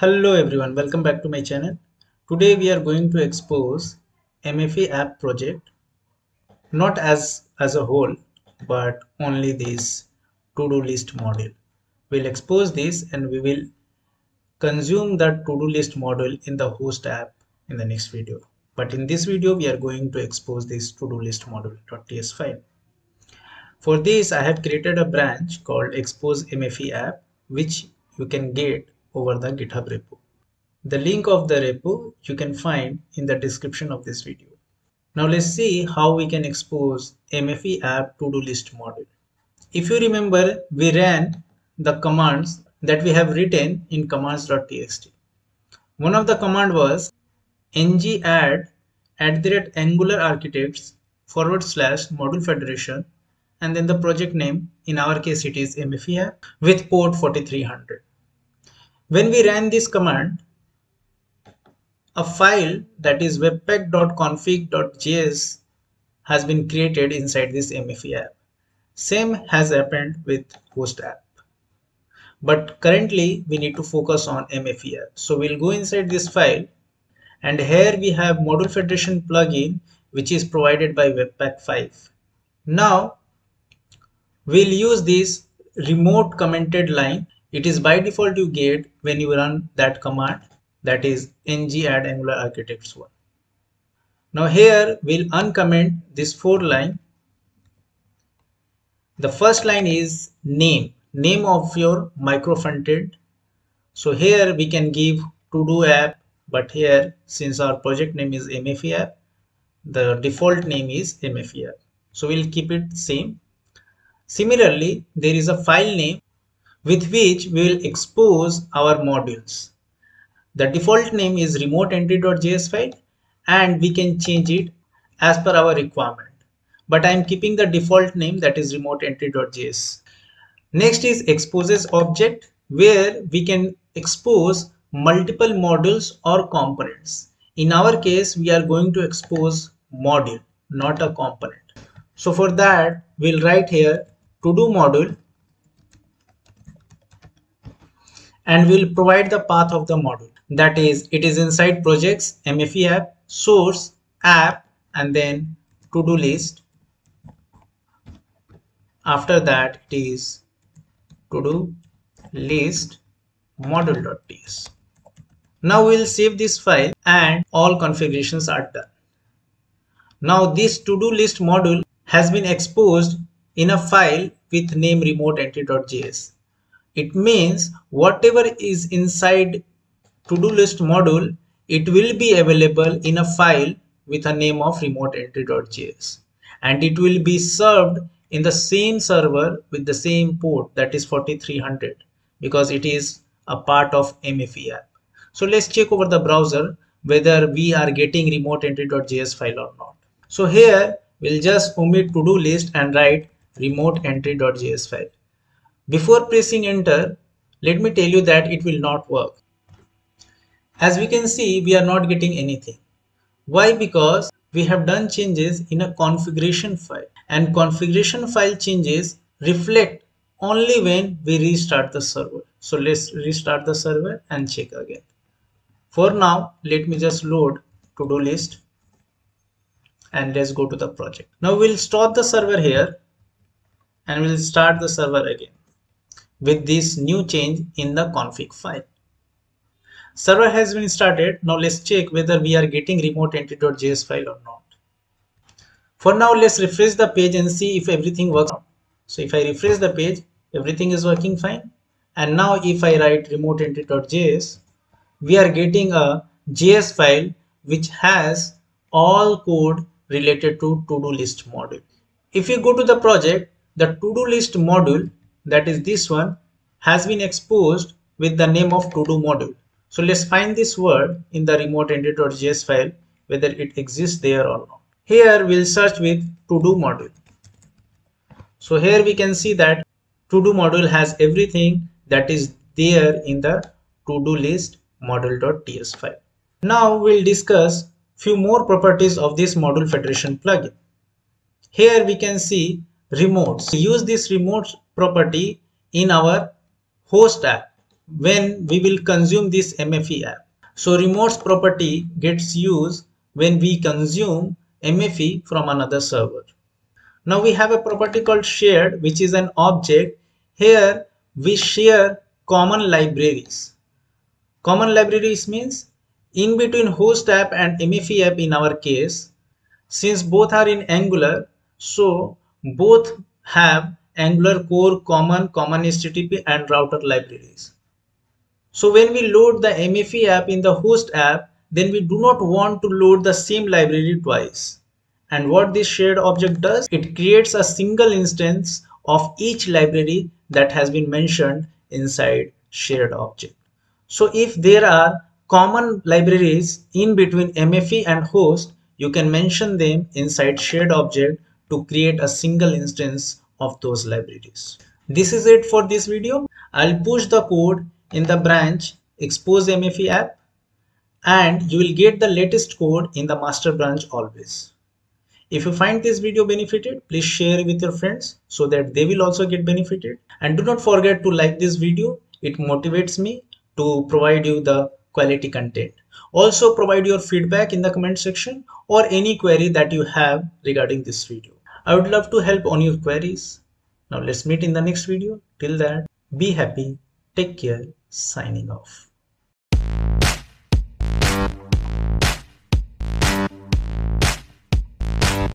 Hello everyone, welcome back to my channel. Today we are going to expose MFE app project not as as a whole but only this to-do list module. We'll expose this and we will consume that to-do list module in the host app in the next video. But in this video we are going to expose this to-do list module.ts file. For this I have created a branch called expose mfe app which you can get over the GitHub repo. The link of the repo you can find in the description of this video. Now let's see how we can expose MFE app to-do list model. If you remember, we ran the commands that we have written in commands.txt. One of the command was ng add at the rate angular architects forward slash module federation and then the project name in our case it is MFE app with port 4300 when we ran this command, a file that is webpack.config.js has been created inside this MFE app. Same has happened with host app. But currently we need to focus on MFE app. So we'll go inside this file and here we have module federation plugin which is provided by webpack 5. Now we'll use this remote commented line it is by default you get when you run that command that is ng add angular architects one. Now here we'll uncomment this four line. The first line is name, name of your micro frontend. So here we can give to do app, but here since our project name is MFE app, the default name is MFE app. So we'll keep it same. Similarly, there is a file name with which we will expose our modules. The default name is remote entry.js file and we can change it as per our requirement. But I am keeping the default name that is remote entry.js. Next is exposes object where we can expose multiple modules or components. In our case, we are going to expose module, not a component. So for that, we'll write here to do module and we'll provide the path of the module. That is, it is inside projects, MFE app, source, app, and then to-do list. After that, it is to-do list module.ts. Now we'll save this file and all configurations are done. Now this to-do list module has been exposed in a file with name remote entry.js. It means whatever is inside to-do list module, it will be available in a file with a name of remote entry.js and it will be served in the same server with the same port that is 4300 because it is a part of MFE app. So let's check over the browser whether we are getting remote entry.js file or not. So here we'll just omit to-do list and write remote entry.js file. Before pressing enter, let me tell you that it will not work. As we can see, we are not getting anything. Why? Because we have done changes in a configuration file and configuration file changes reflect only when we restart the server. So let's restart the server and check again. For now, let me just load to-do list and let's go to the project. Now we'll stop the server here and we'll start the server again with this new change in the config file. Server has been started. Now let's check whether we are getting remote entry.js file or not. For now, let's refresh the page and see if everything works. So if I refresh the page, everything is working fine. And now if I write remote entry.js, we are getting a JS file which has all code related to to-do list module. If you go to the project, the to-do list module that is this one has been exposed with the name of to-do module. So let's find this word in the remote entry.js file whether it exists there or not. Here we'll search with to-do module. So here we can see that to-do module has everything that is there in the to-do list module.ts file. Now we'll discuss few more properties of this module federation plugin. Here we can see remotes. Use this remote property in our host app when we will consume this MFE app. So remotes property gets used when we consume MFE from another server. Now we have a property called shared which is an object. Here we share common libraries. Common libraries means in between host app and MFE app in our case since both are in Angular so both have Angular core common common HTTP and router libraries. So when we load the MFE app in the host app then we do not want to load the same library twice. And what this shared object does, it creates a single instance of each library that has been mentioned inside shared object. So if there are common libraries in between MFE and host, you can mention them inside shared object to create a single instance of those libraries. This is it for this video. I'll push the code in the branch expose MFE app and you will get the latest code in the master branch always. If you find this video benefited, please share with your friends so that they will also get benefited. And do not forget to like this video. It motivates me to provide you the quality content. Also provide your feedback in the comment section or any query that you have regarding this video. I would love to help on your queries. Now let's meet in the next video. Till that, be happy, take care, signing off.